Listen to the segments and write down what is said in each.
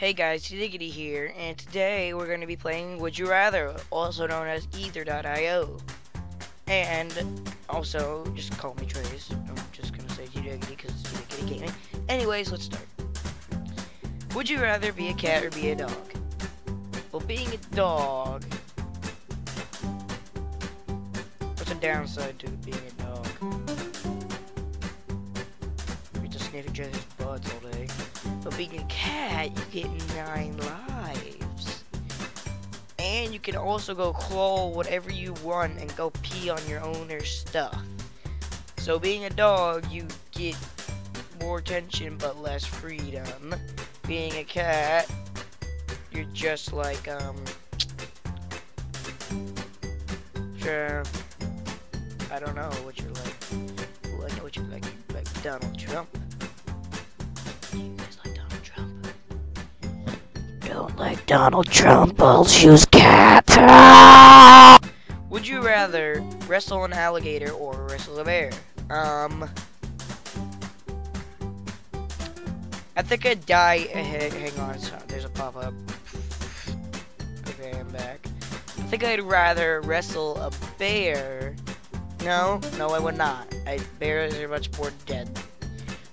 Hey guys, Diggity here, and today we're going to be playing Would You Rather, also known as Either.io. And also, just call me Trace. I'm just going to say Diggity because it's Diggity Gaming. Anyways, let's start. Would you rather be a cat or be a dog? Well, being a dog. What's the downside to being a dog? We just sniff each other's butts all day. But being a cat, you get nine lives. And you can also go claw whatever you want and go pee on your owner's stuff. So being a dog, you get more attention but less freedom. Being a cat, you're just like, um... Sure. I don't know what you're like. Well, I know what you're like. Like Donald Trump. Donald Trump, choose cat. Would you rather wrestle an alligator or wrestle a bear? Um, I think I'd die. Hang on, there's a pop up. Okay, I'm back. I think I'd rather wrestle a bear. No, no, I would not. I, bears are much more dead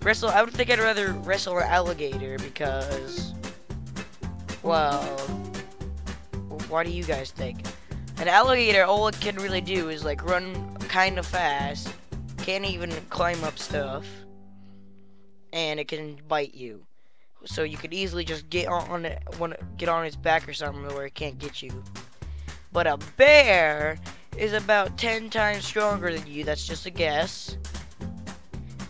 wrestle. I would think I'd rather wrestle an alligator because, well, what do you guys think? An alligator, all it can really do is like run kind of fast, can't even climb up stuff, and it can bite you. So you could easily just get on it, get on its back or something where it can't get you. But a bear is about 10 times stronger than you. That's just a guess.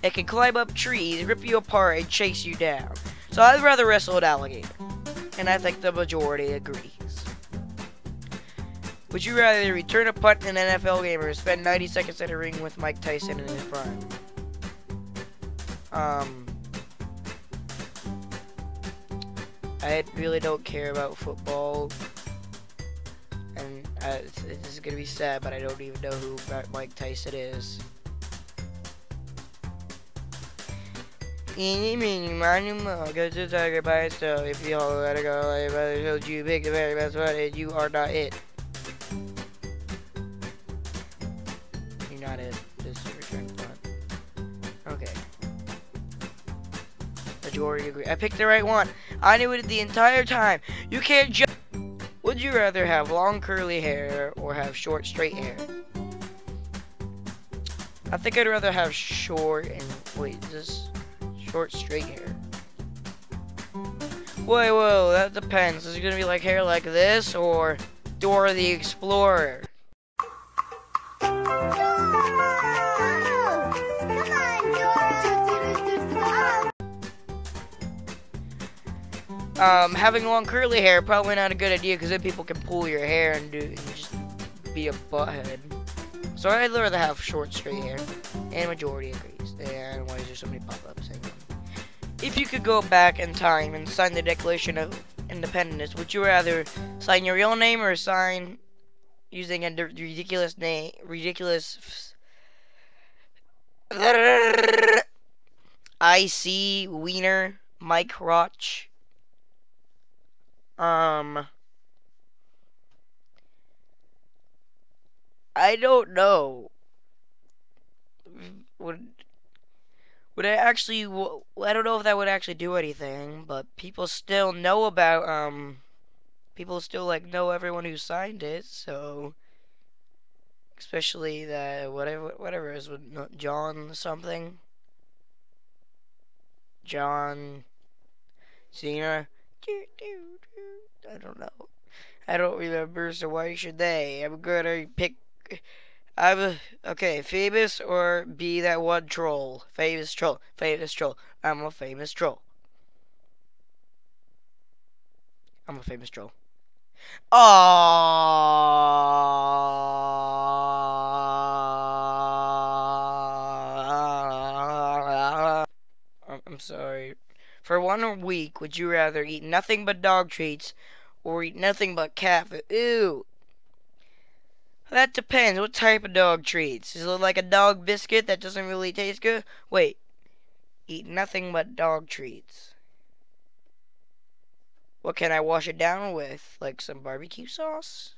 It can climb up trees, rip you apart, and chase you down. So I'd rather wrestle an alligator. And I think the majority agrees. Would you rather return a punt in an NFL game or spend 90 seconds in a ring with Mike Tyson in his prime? Um, I really don't care about football. And uh, this is to be sad, but I don't even know who Mike Tyson is. Eeny, meeny, miny, mo, go to tiger by itself. If you all let it go, brother told you, pick the very best one, and you are not it. You're not it. This is return punt. Okay. Majority agree. I picked the right one. I knew it the entire time. You can't just. Would you rather have long curly hair or have short straight hair? I think I'd rather have short and wait, this short straight hair. Wait, whoa, that depends. Is it gonna be like hair like this or Dora the Explorer? Um, having long curly hair probably not a good idea because then people can pull your hair and do and just be a butthead. So I'd rather have short straight hair, and majority agrees. And why is there so many pop-ups? If you could go back in time and sign the Declaration of Independence, would you rather sign your real name or sign using a ridiculous name, ridiculous I see Wiener Mike Roch. Um I don't know. Would would it actually, I don't know if that would actually do anything, but people still know about, um, people still, like, know everyone who signed it, so, especially that, whatever, whatever is with John something, John Cena, I don't know, I don't remember, so why should they, I'm gonna pick, I'm okay, famous or be that one troll. Famous troll. Famous troll. I'm a famous troll. I'm a famous troll. Oh, I'm sorry. For one week, would you rather eat nothing but dog treats or eat nothing but cat food? Ew. That depends. What type of dog treats? Is it like a dog biscuit that doesn't really taste good? Wait. Eat nothing but dog treats. What can I wash it down with? Like some barbecue sauce?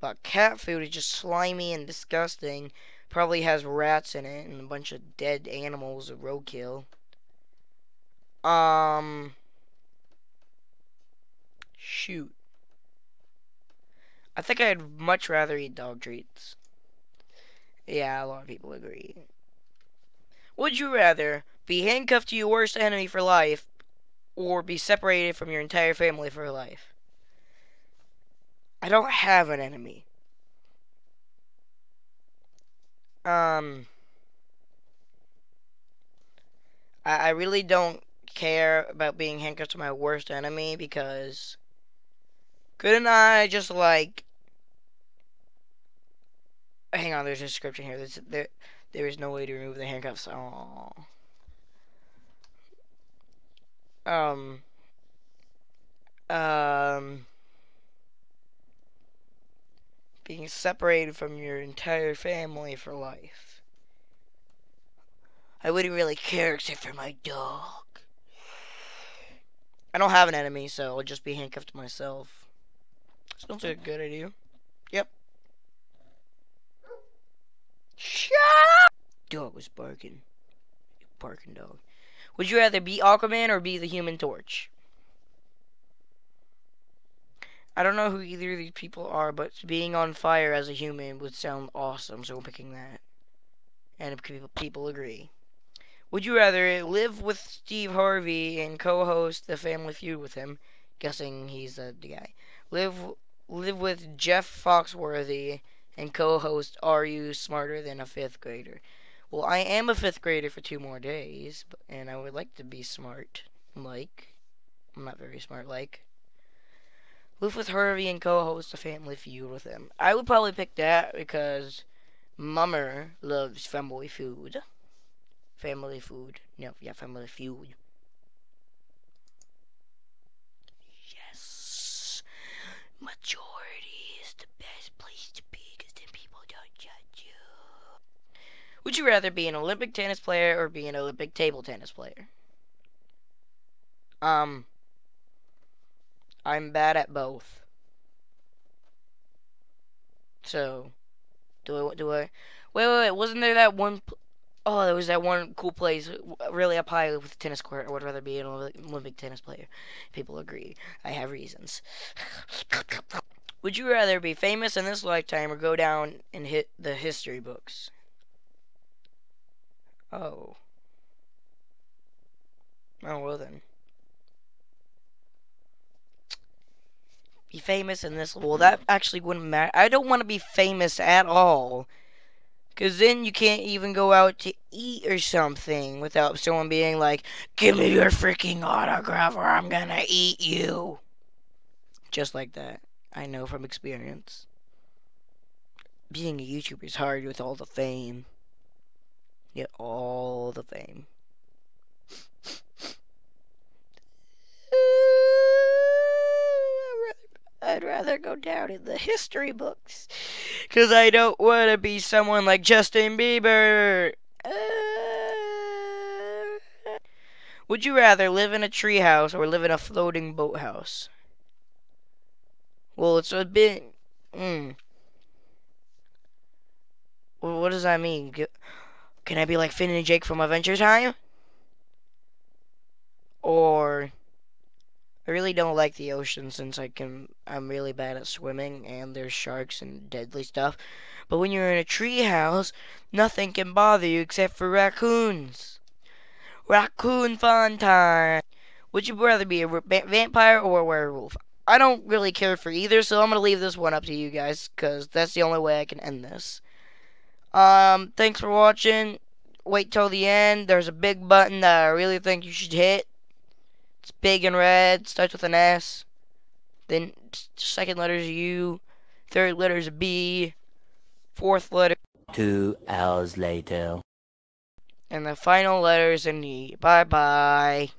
But cat food is just slimy and disgusting. Probably has rats in it and a bunch of dead animals of roadkill. Um. Shoot. I think I'd much rather eat dog treats. Yeah, a lot of people agree. Would you rather be handcuffed to your worst enemy for life or be separated from your entire family for life? I don't have an enemy. Um, I, I really don't care about being handcuffed to my worst enemy because couldn't I just like hang on there's a description here there's, there there is no way to remove the handcuffs oh um um being separated from your entire family for life I wouldn't really care except for my dog I don't have an enemy, so I'll just be handcuffed to myself. Sounds like a good idea. Yep. Shut up! Dog was barking. Barking dog. Would you rather be Aquaman or be the Human Torch? I don't know who either of these people are, but being on fire as a human would sound awesome, so I'm picking that. And people agree. Would you rather live with Steve Harvey and co-host The Family Feud with him, guessing he's the guy? Live live with Jeff Foxworthy and co-host Are You Smarter Than a Fifth Grader? Well, I am a fifth grader for two more days, and I would like to be smart. Like, I'm not very smart. Like, live with Harvey and co-host a Family Feud with him. I would probably pick that because Mummer loves Family Feud. Family food. No, yeah, family feud. Yes. Majority is the best place to be because then people don't judge you. Would you rather be an Olympic tennis player or be an Olympic table tennis player? Um, I'm bad at both. So, do I, do I, wait, wait, wait, wasn't there that one, oh, there was that one cool place really up high with the tennis court. I would rather be an Olympic tennis player. People agree. I have reasons. would you rather be famous in this lifetime or go down and hit the history books? Oh. Oh, well then. Be famous in this. Well, that actually wouldn't matter. I don't want to be famous at all. Because then you can't even go out to eat or something without someone being like, give me your freaking autograph or I'm gonna eat you. Just like that. I know from experience. Being a YouTuber is hard with all the fame. Get all the fame. I'd rather go down in the history books. Because I don't want to be someone like Justin Bieber. Uh, would you rather live in a treehouse or live in a floating boathouse? Well, it's a bit. Mm. Well, what does that mean? Can I be like Finn and Jake from Adventure Time? Or I really don't like the ocean since I can I'm really bad at swimming and there's sharks and deadly stuff. But when you're in a treehouse, nothing can bother you except for raccoons. Raccoon fun time. Would you rather be a vampire or a werewolf? I don't really care for either, so I'm gonna leave this one up to you guys because that's the only way I can end this. Um, thanks for watching. Wait till the end. There's a big button that I really think you should hit. It's big and red, starts with an S. Then second letter is U, third letter is B, fourth letter. Two hours later. And the final letter is an E. Bye bye.